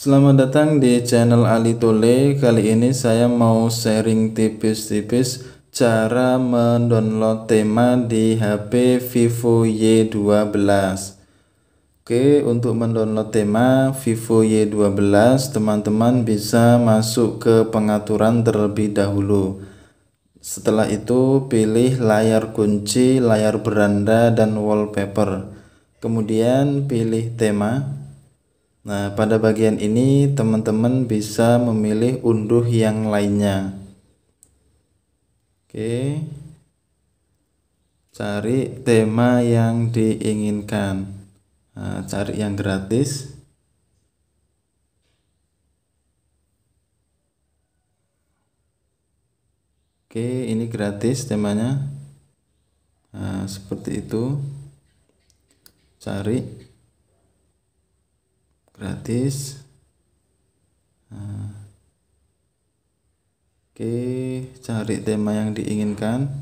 Selamat datang di channel Ali Tole. Kali ini saya mau sharing tipis-tipis cara mendownload tema di HP Vivo Y12. Oke, untuk mendownload tema Vivo Y12, teman-teman bisa masuk ke pengaturan terlebih dahulu. Setelah itu, pilih layar kunci, layar beranda, dan wallpaper. Kemudian pilih tema Nah, pada bagian ini teman-teman bisa memilih unduh yang lainnya. Oke. Cari tema yang diinginkan. Nah, cari yang gratis. Oke, ini gratis temanya. Nah, seperti itu. Cari gratis. Nah. oke cari tema yang diinginkan.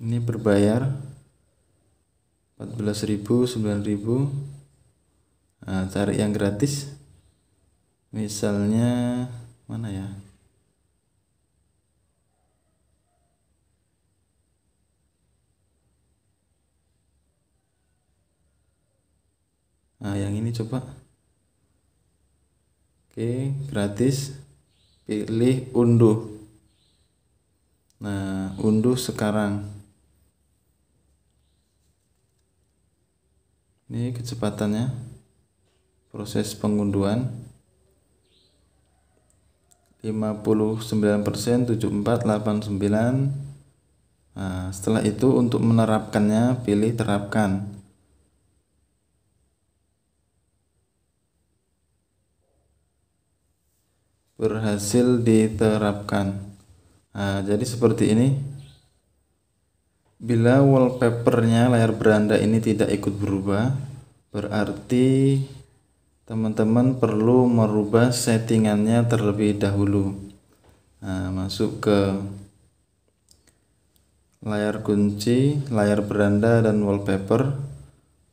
Ini berbayar 14.000 9.000 nah cari yang gratis. Misalnya mana ya nah yang ini coba. Oke gratis. Pilih unduh nah unduh sekarang. Ini kecepatannya. Proses pengunduhan 59% 7489 nah setelah itu untuk menerapkannya pilih terapkan berhasil diterapkan. Nah, jadi seperti ini. Bila wallpapernya layar beranda ini tidak ikut berubah berarti teman-teman perlu merubah settingannya terlebih dahulu. Nah, masuk ke layar kunci layar beranda dan wallpaper.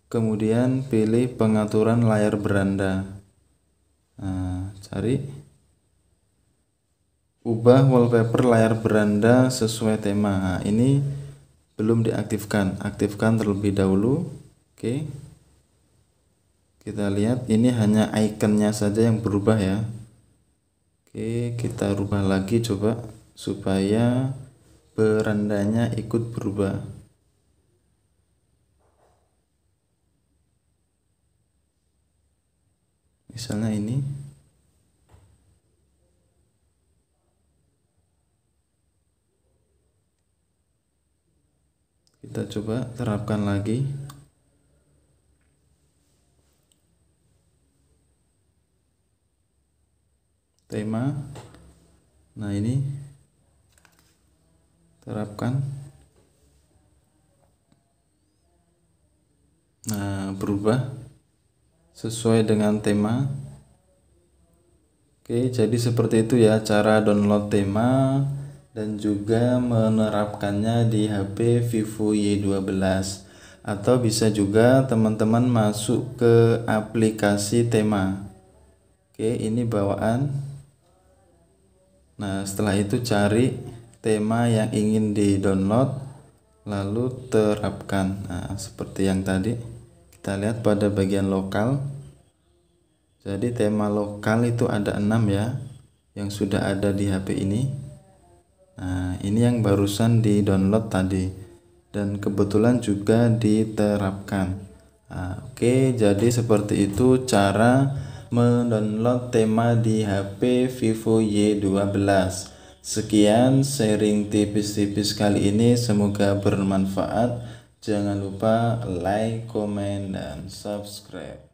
Kemudian pilih pengaturan layar beranda. Nah, cari ubah wallpaper layar beranda sesuai tema. Nah, ini belum diaktifkan. Aktifkan terlebih dahulu. Oke. Kita lihat ini hanya ikonnya saja yang berubah ya. Oke kita rubah lagi coba supaya berandanya ikut berubah. Misalnya ini kita coba terapkan lagi. Tema. Nah ini. Terapkan. Nah berubah sesuai dengan tema. Oke jadi seperti itu ya cara download tema dan juga menerapkannya di HP Vivo Y12 atau bisa juga teman-teman masuk ke aplikasi tema. Oke ini bawaan. Nah setelah itu cari tema yang ingin di download lalu terapkan. Nah seperti yang tadi kita lihat pada bagian lokal. Jadi tema lokal itu ada enam ya yang sudah ada di HP ini Nah, ini yang barusan di download tadi dan kebetulan juga diterapkan. Nah, Oke, jadi seperti itu cara mendownload tema di HP Vivo Y12. Sekian sharing tipis-tipis kali ini, semoga bermanfaat. Jangan lupa like, comment, dan subscribe.